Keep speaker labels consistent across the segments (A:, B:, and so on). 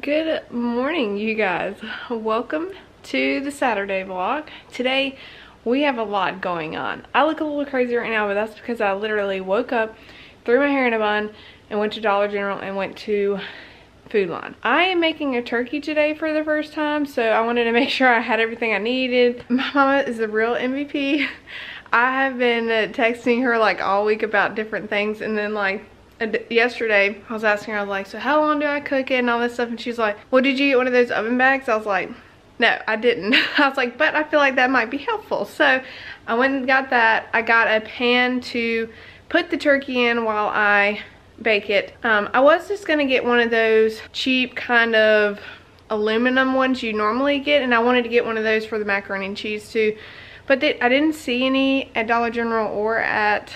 A: Good morning, you guys. Welcome to the Saturday vlog. Today, we have a lot going on. I look a little crazy right now, but that's because I literally woke up, threw my hair in a bun, and went to Dollar General and went to Food Lion. I am making a turkey today for the first time, so I wanted to make sure I had everything I needed. My mama is a real MVP. I have been uh, texting her like all week about different things, and then like yesterday I was asking her, I was like, so how long do I cook it and all this stuff? And she's like, well, did you get one of those oven bags? I was like, no, I didn't. I was like, but I feel like that might be helpful. So I went and got that. I got a pan to put the turkey in while I bake it. Um, I was just gonna get one of those cheap kind of aluminum ones you normally get and I wanted to get one of those for the macaroni and cheese too. But I didn't see any at Dollar General or at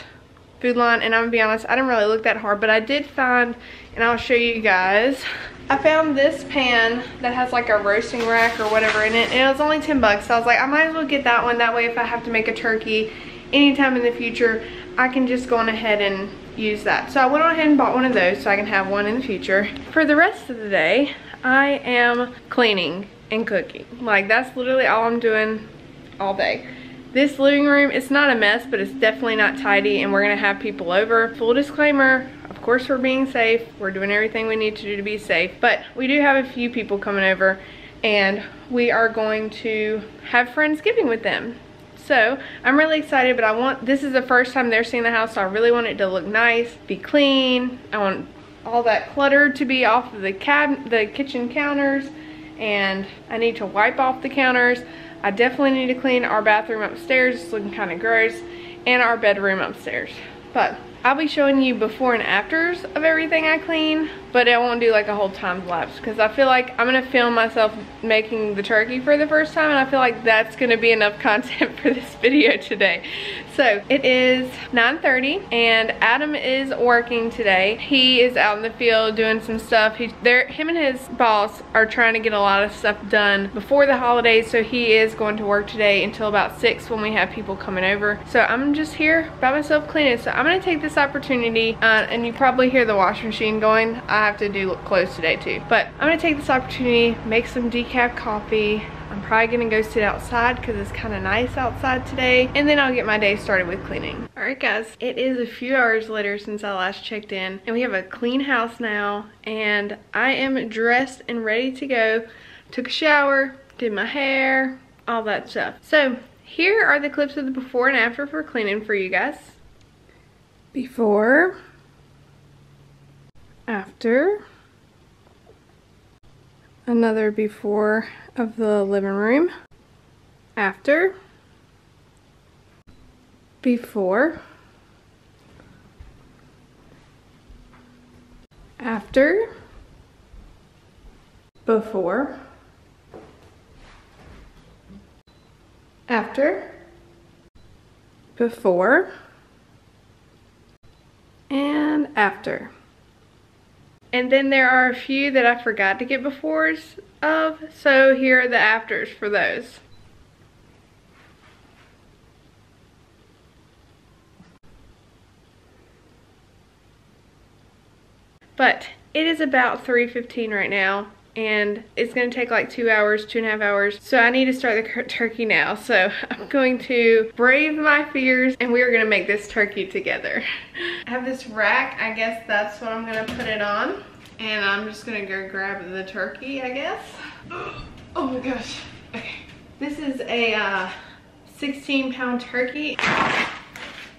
A: Food Lion and I'm gonna be honest I didn't really look that hard but I did find and I'll show you guys I found this pan that has like a roasting rack or whatever in it and it was only 10 bucks so I was like I might as well get that one that way if I have to make a turkey anytime in the future I can just go on ahead and use that. So I went on ahead and bought one of those so I can have one in the future. For the rest of the day I am cleaning and cooking. Like that's literally all I'm doing all day this living room, it's not a mess, but it's definitely not tidy and we're gonna have people over. Full disclaimer, of course we're being safe. We're doing everything we need to do to be safe, but we do have a few people coming over and we are going to have Friendsgiving with them. So I'm really excited, but I want, this is the first time they're seeing the house, so I really want it to look nice, be clean. I want all that clutter to be off of the cab, the kitchen counters, and I need to wipe off the counters. I definitely need to clean our bathroom upstairs. It's looking kind of gross. And our bedroom upstairs. But I'll be showing you before and afters of everything I clean, but I won't do like a whole time lapse because I feel like I'm gonna film myself making the turkey for the first time and I feel like that's gonna be enough content for this video today. So it is 9.30 and Adam is working today. He is out in the field doing some stuff. He, there him and his boss are trying to get a lot of stuff done before the holidays so he is going to work today until about 6 when we have people coming over. So I'm just here by myself cleaning. So I'm gonna take this this opportunity, uh, and you probably hear the washing machine going. I have to do clothes today too. But I'm gonna take this opportunity, make some decaf coffee. I'm probably gonna go sit outside because it's kind of nice outside today. And then I'll get my day started with cleaning. All right guys, it is a few hours later since I last checked in. And we have a clean house now. And I am dressed and ready to go. Took a shower, did my hair, all that stuff. So here are the clips of the before and after for cleaning for you guys before, after, another before of the living room, after, before, after, before, after, before, after. And then there are a few that I forgot to get befores of, so here are the afters for those. But it is about 3.15 right now and it's gonna take like two hours, two and a half hours. So I need to start the turkey now. So I'm going to brave my fears and we are gonna make this turkey together. I have this rack, I guess that's what I'm gonna put it on. And I'm just gonna go grab the turkey, I guess. Oh my gosh, okay. This is a uh, 16 pound turkey.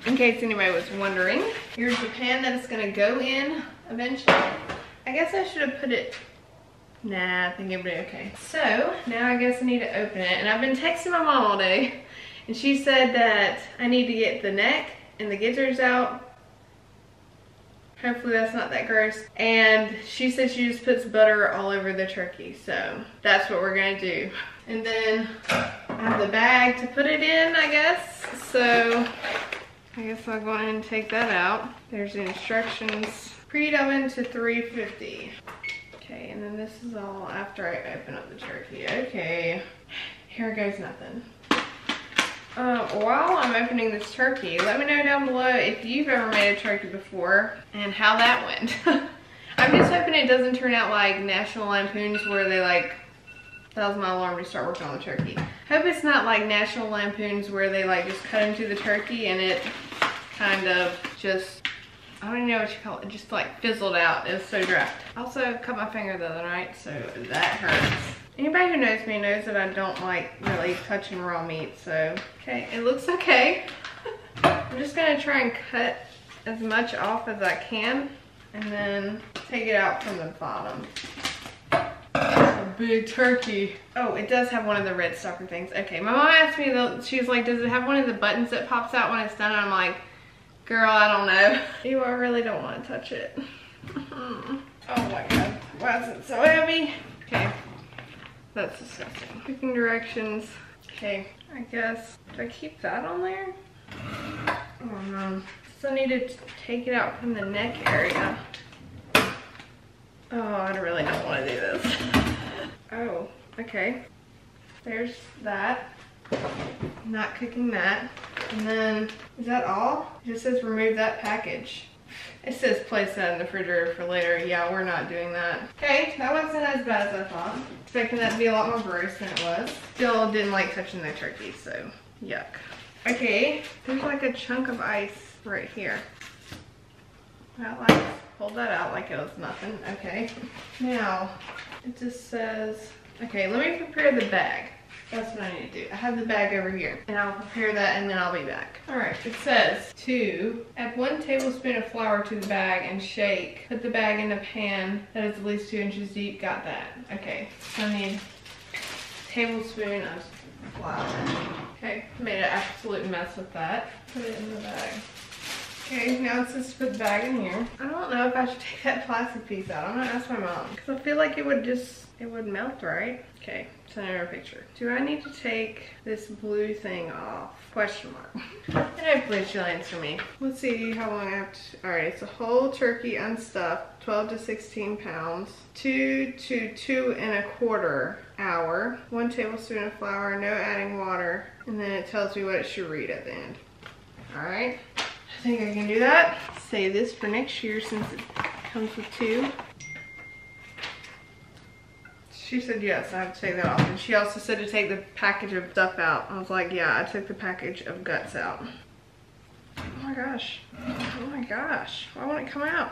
A: In case anybody was wondering. Here's the pan that it's gonna go in eventually. I guess I should have put it Nah, I think it'll be okay. So, now I guess I need to open it. And I've been texting my mom all day. And she said that I need to get the neck and the gizzards out. Hopefully that's not that gross. And she said she just puts butter all over the turkey. So, that's what we're gonna do. And then I have the bag to put it in, I guess. So, I guess I'll go ahead and take that out. There's the instructions. Preheat oven to 350. Okay, and then this is all after I open up the turkey. Okay, here goes nothing. Uh, while I'm opening this turkey, let me know down below if you've ever made a turkey before and how that went. I'm just hoping it doesn't turn out like National Lampoons where they like, that was my alarm to start working on the turkey. Hope it's not like National Lampoons where they like just cut into the turkey and it kind of just, I don't even know what you call it, it just like fizzled out. It was so dry. Also cut my finger the other night, so that hurts. Anybody who knows me knows that I don't like really touching raw meat, so. Okay, it looks okay. I'm just gonna try and cut as much off as I can and then take it out from the bottom. A big turkey. Oh, it does have one of the red stopper things. Okay, my mom asked me, though, she was like, does it have one of the buttons that pops out when it's done? And I'm like, girl, I don't know. Ew, I really don't want to touch it. oh my god, why is it so heavy? Okay, that's disgusting. Cooking directions. Okay, I guess, do I keep that on there? Oh no. Still need to take it out from the neck area. Oh, I really don't want to do this. Oh, okay. There's that. Not cooking that. And then, is that all? It just says remove that package. It says place that in the refrigerator for later. Yeah, we're not doing that. Okay, that wasn't as bad as I thought. Expecting that to be a lot more gross than it was. Still didn't like touching the turkey, so yuck. Okay, there's like a chunk of ice right here. That like, hold that out like it was nothing. Okay, now it just says, okay, let me prepare the bag. That's what I need to do. I have the bag over here and I'll prepare that and then I'll be back. All right, it says to add one tablespoon of flour to the bag and shake. Put the bag in a pan that is at least two inches deep. Got that. Okay, so I need tablespoon of flour. Okay, made an absolute mess with that. Put it in the bag. Okay, now it's just put the bag in here. I don't know if I should take that plastic piece out. I'm gonna ask my mom. Cause I feel like it would just, it would melt, right? Okay, send her a picture. Do I need to take this blue thing off? Question mark. and hopefully she'll answer me. Let's see how long I have to, all right, it's a whole turkey unstuffed, 12 to 16 pounds, two to two and a quarter hour, one tablespoon of flour, no adding water, and then it tells me what it should read at the end. All right. I think I can do that. Save this for next year since it comes with two. She said yes, I have to take that off. And she also said to take the package of stuff out. I was like, yeah, I took the package of guts out. Oh my gosh. Oh my gosh. Why won't it come out?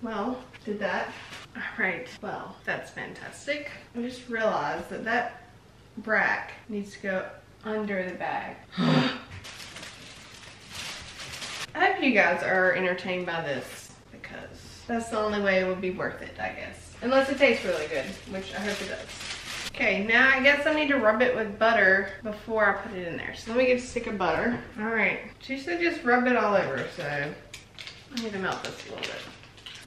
A: Well, did that. All right, well, that's fantastic. I just realized that that brack needs to go under the bag. I hope you guys are entertained by this because that's the only way it would be worth it, I guess. Unless it tastes really good, which I hope it does. Okay, now I guess I need to rub it with butter before I put it in there. So let me get a stick of butter. All right, she said just rub it all over, so I need to melt this a little bit.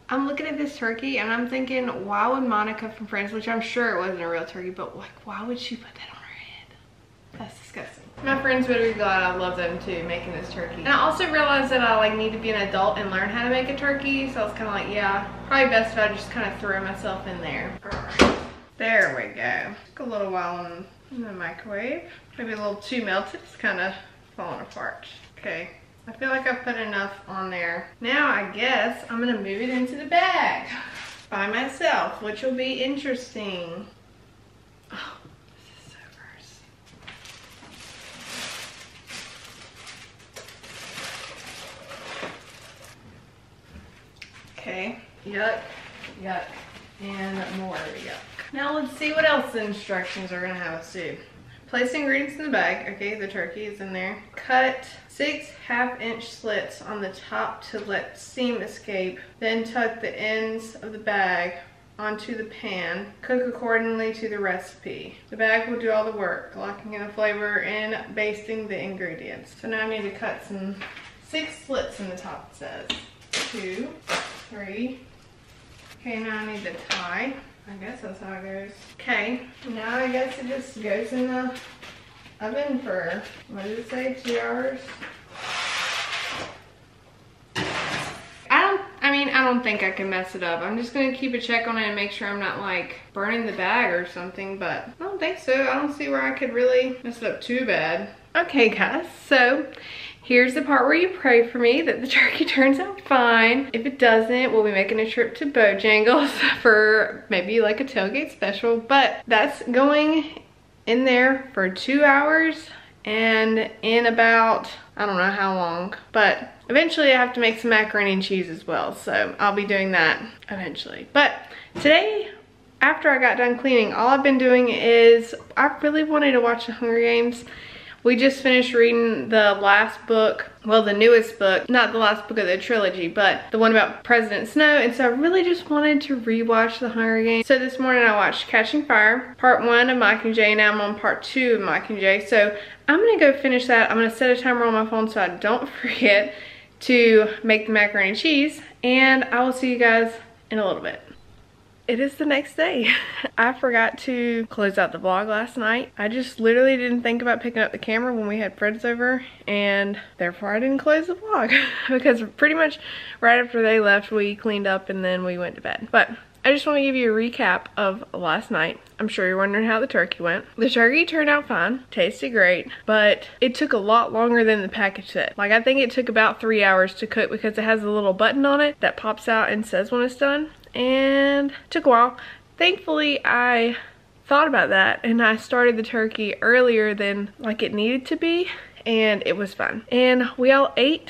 A: I'm looking at this turkey and I'm thinking, why would Monica from Friends, which I'm sure it wasn't a real turkey, but like, why would she put that on? That's disgusting. My friends would be glad I love them too, making this turkey. And I also realized that I like need to be an adult and learn how to make a turkey. So I was kind of like, yeah, probably best if I just kind of throw myself in there. There we go. Took a little while in, the microwave. Maybe a little too melted. It's kind of falling apart. Okay, I feel like I put enough on there. Now I guess I'm gonna move it into the bag by myself, which will be interesting. Oh, this is so gross. Okay, yuck, yuck, and more yuck. Now let's see what else the instructions are gonna have us do. Place ingredients in the bag. Okay, the turkey is in there. Cut six half inch slits on the top to let steam escape. Then tuck the ends of the bag onto the pan. Cook accordingly to the recipe. The bag will do all the work, locking in the flavor and basting the ingredients. So now I need to cut some six slits in the top it says. Two, three. Okay, now I need the tie. I guess that's how it goes. Okay, now I guess it just goes in the oven for, what did it say, two hours? I don't, I mean, I don't think I can mess it up. I'm just gonna keep a check on it and make sure I'm not like burning the bag or something, but I don't think so. I don't see where I could really mess it up too bad. Okay guys, so Here's the part where you pray for me that the turkey turns out fine. If it doesn't, we'll be making a trip to Bojangles for maybe like a tailgate special. But that's going in there for two hours and in about, I don't know how long, but eventually I have to make some macaroni and cheese as well. So I'll be doing that eventually. But today, after I got done cleaning, all I've been doing is, I really wanted to watch the Hunger Games we just finished reading the last book, well the newest book, not the last book of the trilogy, but the one about President Snow. And so I really just wanted to rewatch The Hunger Games. So this morning I watched Catching Fire, part one of Mockingjay, now I'm on part two of Mockingjay. So I'm gonna go finish that. I'm gonna set a timer on my phone so I don't forget to make the macaroni and cheese. And I will see you guys in a little bit it is the next day. I forgot to close out the vlog last night. I just literally didn't think about picking up the camera when we had friends over and therefore I didn't close the vlog because pretty much right after they left we cleaned up and then we went to bed. But I just want to give you a recap of last night. I'm sure you're wondering how the turkey went. The turkey turned out fine, tasted great, but it took a lot longer than the package said. Like I think it took about three hours to cook because it has a little button on it that pops out and says when it's done and took a while. Thankfully, I thought about that and I started the turkey earlier than like it needed to be and it was fun. And we all ate.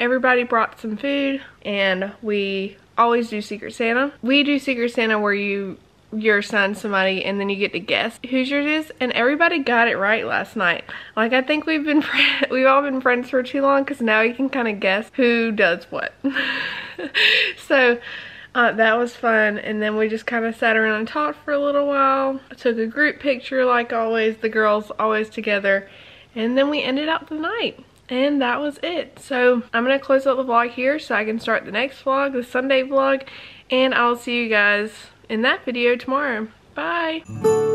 A: Everybody brought some food and we always do Secret Santa. We do Secret Santa where you you're assigned somebody and then you get to guess whose yours is and everybody got it right last night like i think we've been we've all been friends for too long because now you can kind of guess who does what so uh, that was fun. And then we just kind of sat around and talked for a little while. I took a group picture like always, the girls always together. And then we ended out the night. And that was it. So I'm going to close out the vlog here so I can start the next vlog, the Sunday vlog. And I'll see you guys in that video tomorrow. Bye.